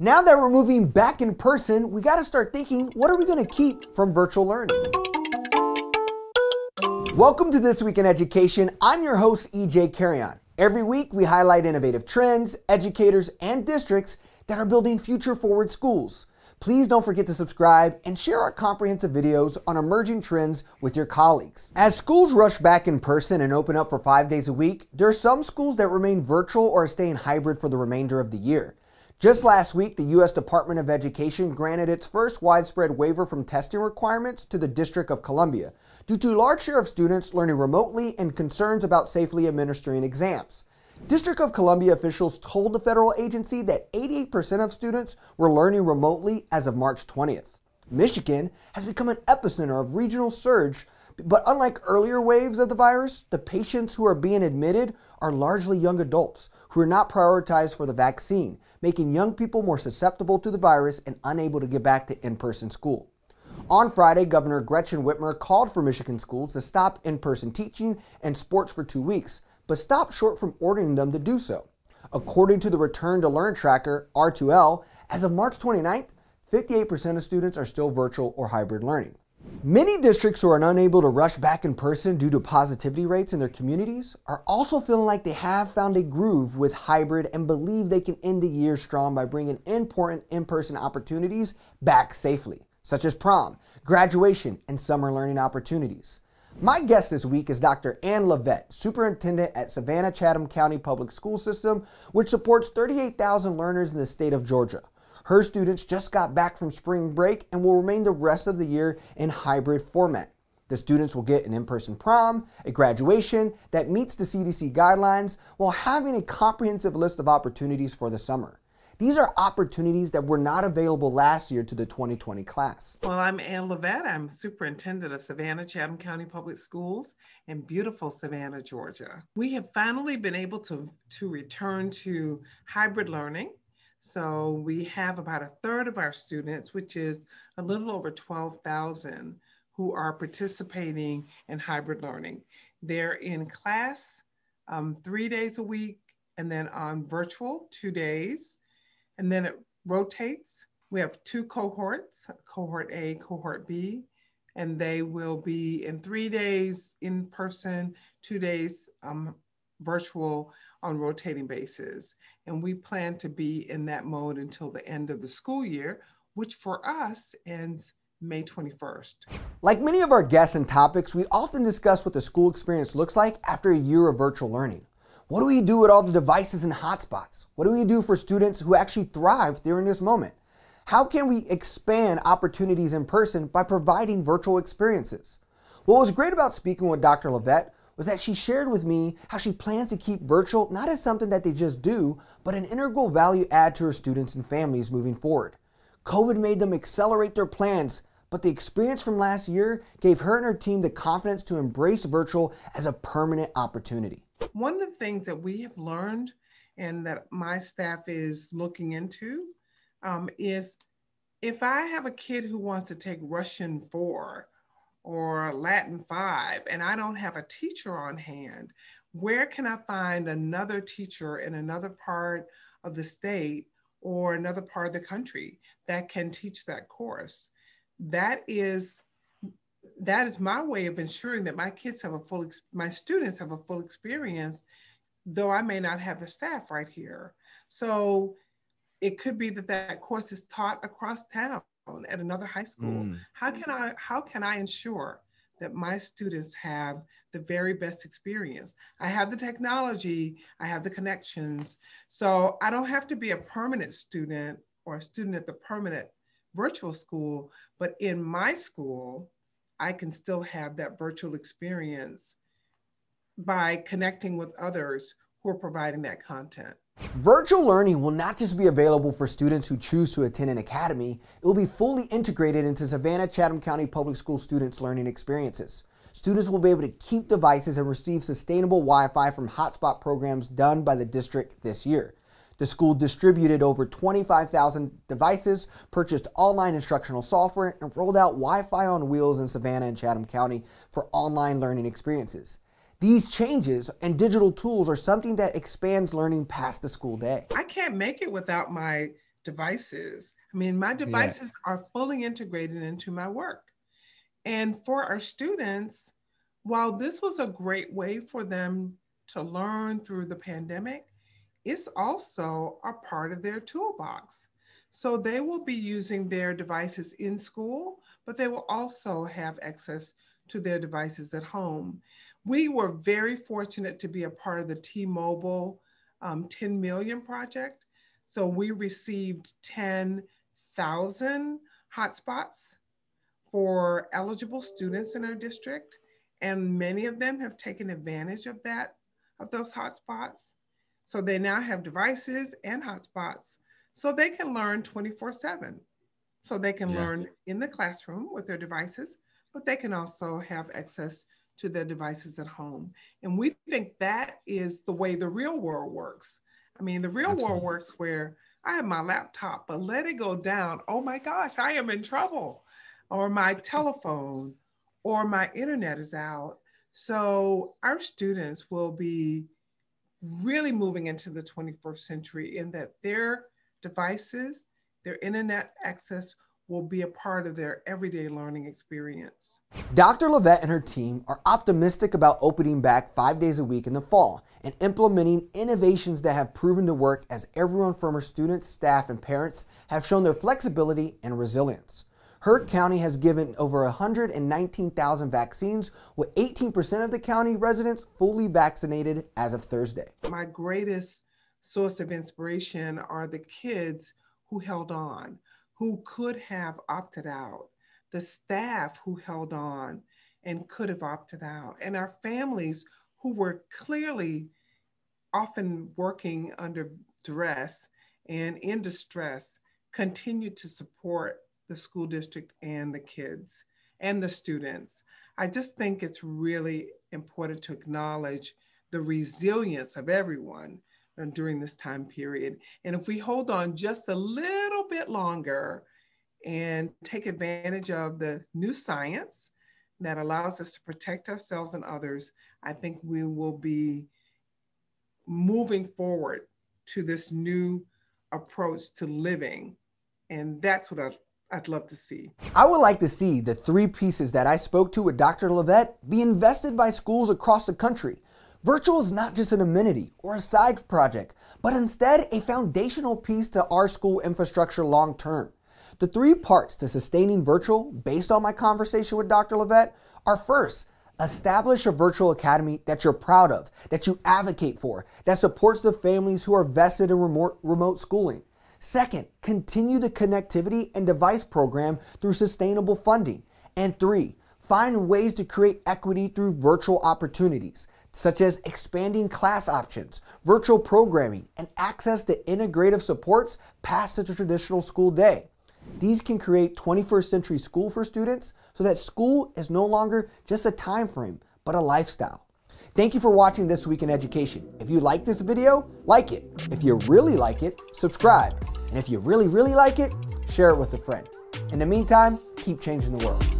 Now that we're moving back in person, we got to start thinking what are we going to keep from virtual learning? Welcome to This Week in Education. I'm your host, EJ Carrion. Every week, we highlight innovative trends, educators, and districts that are building future forward schools. Please don't forget to subscribe and share our comprehensive videos on emerging trends with your colleagues. As schools rush back in person and open up for five days a week, there are some schools that remain virtual or stay in hybrid for the remainder of the year. Just last week, the U.S. Department of Education granted its first widespread waiver from testing requirements to the District of Columbia due to a large share of students learning remotely and concerns about safely administering exams. District of Columbia officials told the federal agency that 88% of students were learning remotely as of March 20th. Michigan has become an epicenter of regional surge, but unlike earlier waves of the virus, the patients who are being admitted are largely young adults who are not prioritized for the vaccine, making young people more susceptible to the virus and unable to get back to in person school. On Friday, Governor Gretchen Whitmer called for Michigan schools to stop in person teaching and sports for two weeks, but stopped short from ordering them to do so. According to the Return to Learn tracker, R2L, as of March 29th, 58% of students are still virtual or hybrid learning. Many districts who are unable to rush back in person due to positivity rates in their communities are also feeling like they have found a groove with hybrid and believe they can end the year strong by bringing important in person opportunities back safely, such as prom, graduation, and summer learning opportunities. My guest this week is Dr. Ann Levett, Superintendent at Savannah Chatham County Public School System, which supports 38,000 learners in the state of Georgia. Her students just got back from spring break and will remain the rest of the year in hybrid format. The students will get an in-person prom, a graduation that meets the CDC guidelines, while having a comprehensive list of opportunities for the summer. These are opportunities that were not available last year to the 2020 class. Well, I'm Ann Levett. I'm superintendent of Savannah Chatham County Public Schools in beautiful Savannah, Georgia. We have finally been able to, to return to hybrid learning. So we have about a third of our students, which is a little over 12,000, who are participating in hybrid learning. They're in class um, three days a week and then on virtual two days. And then it rotates. We have two cohorts, cohort A, cohort B, and they will be in three days in person, two days um, virtual on rotating basis. And we plan to be in that mode until the end of the school year, which for us ends May 21st. Like many of our guests and topics, we often discuss what the school experience looks like after a year of virtual learning. What do we do with all the devices and hotspots? What do we do for students who actually thrive during this moment? How can we expand opportunities in person by providing virtual experiences? What was great about speaking with Dr. Levett was that she shared with me how she plans to keep virtual not as something that they just do, but an integral value add to her students and families moving forward. COVID made them accelerate their plans, but the experience from last year gave her and her team the confidence to embrace virtual as a permanent opportunity. One of the things that we have learned and that my staff is looking into um, is if I have a kid who wants to take Russian 4 or Latin 5 and I don't have a teacher on hand, where can I find another teacher in another part of the state or another part of the country that can teach that course? That is that is my way of ensuring that my kids have a full my students have a full experience though i may not have the staff right here so it could be that that course is taught across town at another high school. Mm. How can I how can I ensure that my students have the very best experience? I have the technology, I have the connections. So I don't have to be a permanent student or a student at the permanent virtual school, but in my school, I can still have that virtual experience by connecting with others who are providing that content. Virtual learning will not just be available for students who choose to attend an academy, it will be fully integrated into Savannah Chatham County Public School students' learning experiences. Students will be able to keep devices and receive sustainable Wi-Fi from hotspot programs done by the district this year. The school distributed over 25,000 devices, purchased online instructional software, and rolled out Wi-Fi on wheels in Savannah and Chatham County for online learning experiences. These changes and digital tools are something that expands learning past the school day. I can't make it without my devices. I mean, my devices yeah. are fully integrated into my work. And for our students, while this was a great way for them to learn through the pandemic, it's also a part of their toolbox. So they will be using their devices in school, but they will also have access to their devices at home. We were very fortunate to be a part of the T-Mobile um, 10 million project. So we received 10,000 hotspots for eligible students in our district. And many of them have taken advantage of that, of those hotspots. So they now have devices and hotspots so they can learn 24 7. So they can yeah. learn in the classroom with their devices, but they can also have access to their devices at home. And we think that is the way the real world works. I mean, the real Absolutely. world works where I have my laptop, but let it go down. Oh my gosh, I am in trouble. Or my telephone or my internet is out. So our students will be really moving into the 21st century in that their devices, their internet access will be a part of their everyday learning experience. Dr. Levett and her team are optimistic about opening back five days a week in the fall and implementing innovations that have proven to work as everyone from her students, staff, and parents have shown their flexibility and resilience. Hurt County has given over 119,000 vaccines, with 18% of the county residents fully vaccinated as of Thursday. My greatest source of inspiration are the kids who held on, who could have opted out, the staff who held on and could have opted out, and our families who were clearly often working under duress and in distress continued to support the school district and the kids and the students. I just think it's really important to acknowledge the resilience of everyone during this time period. And if we hold on just a little bit longer and take advantage of the new science that allows us to protect ourselves and others, I think we will be moving forward to this new approach to living. And that's what I'd, I'd love to see. I would like to see the three pieces that I spoke to with Dr. Levett be invested by schools across the country Virtual is not just an amenity or a side project, but instead a foundational piece to our school infrastructure long term. The three parts to sustaining virtual, based on my conversation with Dr. Levett, are first, establish a virtual academy that you're proud of, that you advocate for, that supports the families who are vested in remote, remote schooling. Second, continue the connectivity and device program through sustainable funding. And three, find ways to create equity through virtual opportunities such as expanding class options, virtual programming, and access to integrative supports past the traditional school day. These can create 21st century school for students so that school is no longer just a time frame, but a lifestyle. Thank you for watching This Week in Education. If you like this video, like it. If you really like it, subscribe. And if you really, really like it, share it with a friend. In the meantime, keep changing the world.